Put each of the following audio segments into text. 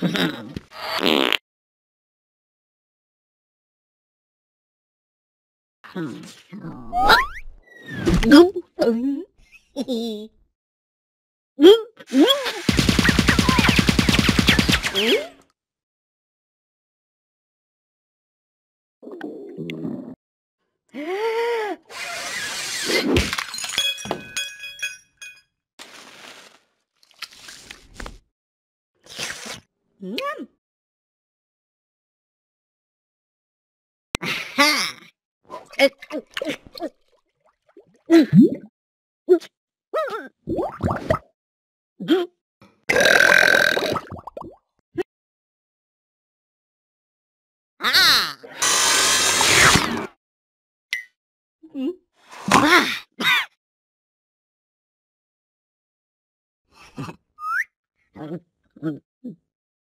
Hmm? Yum. Aha!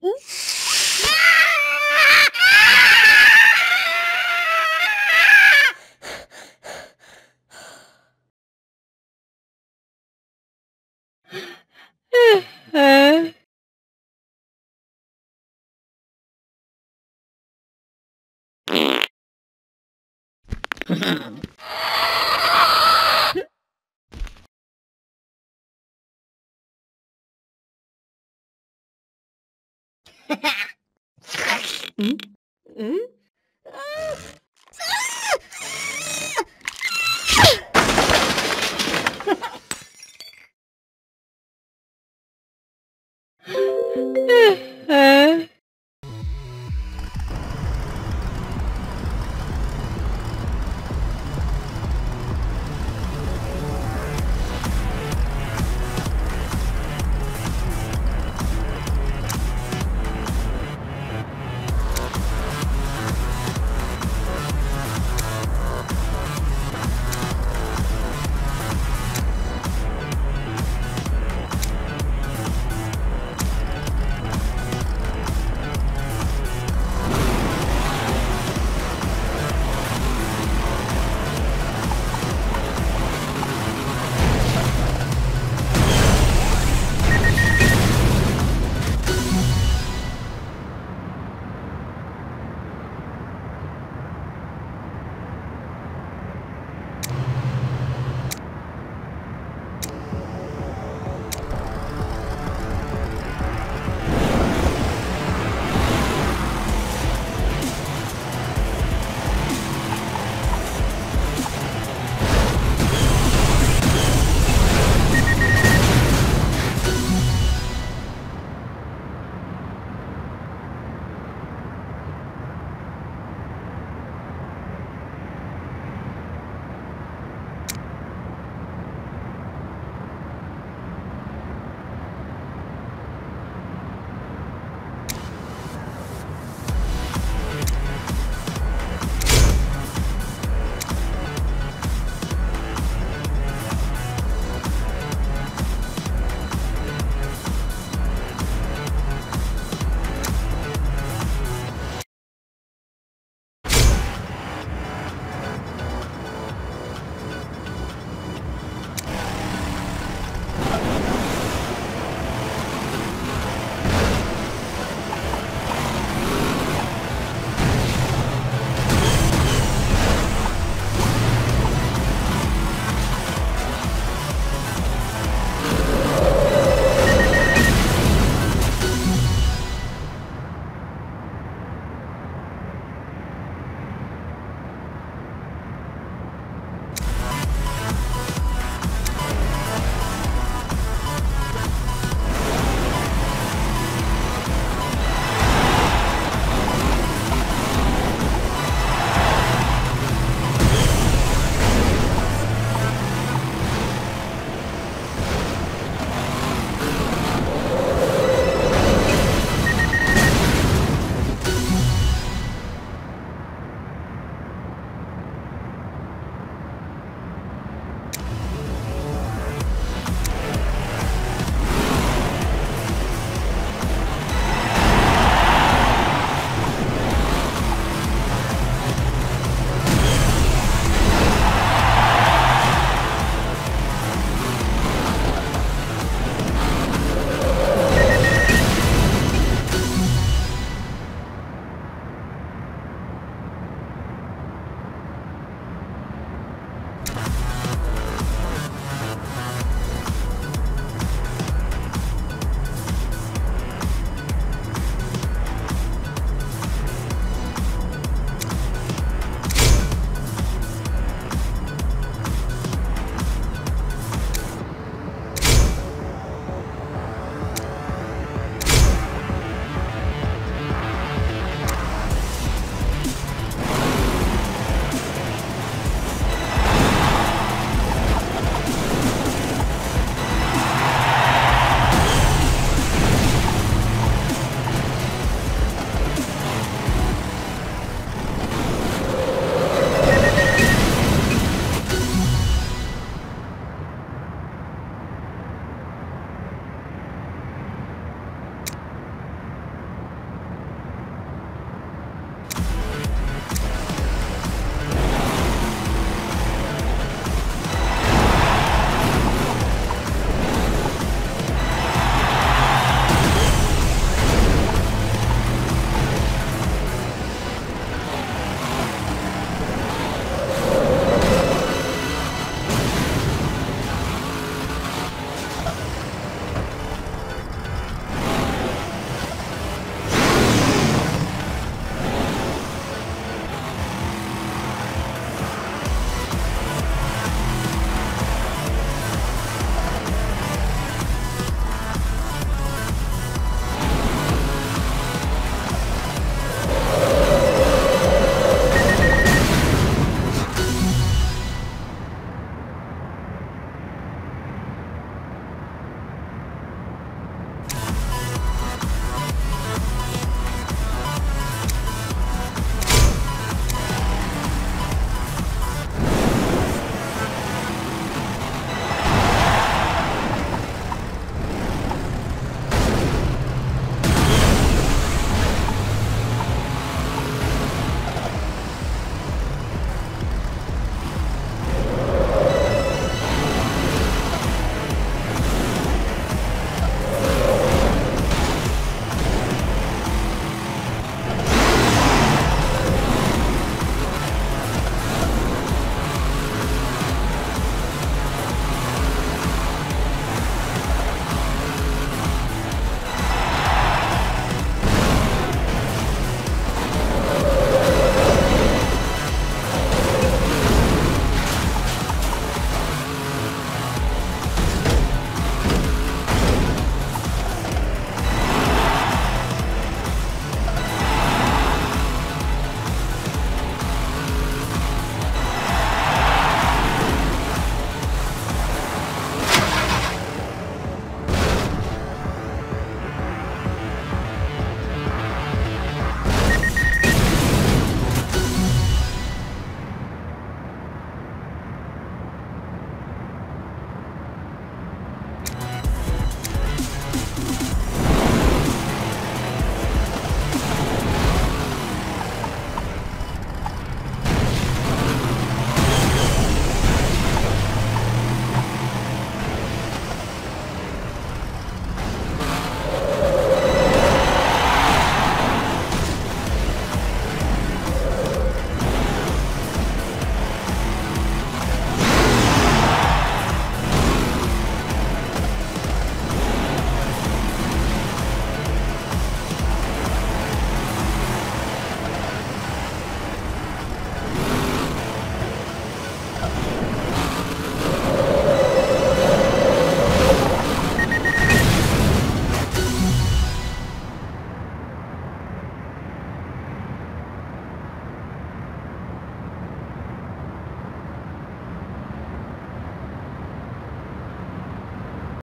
Mm-hmm. Hmm? Mm?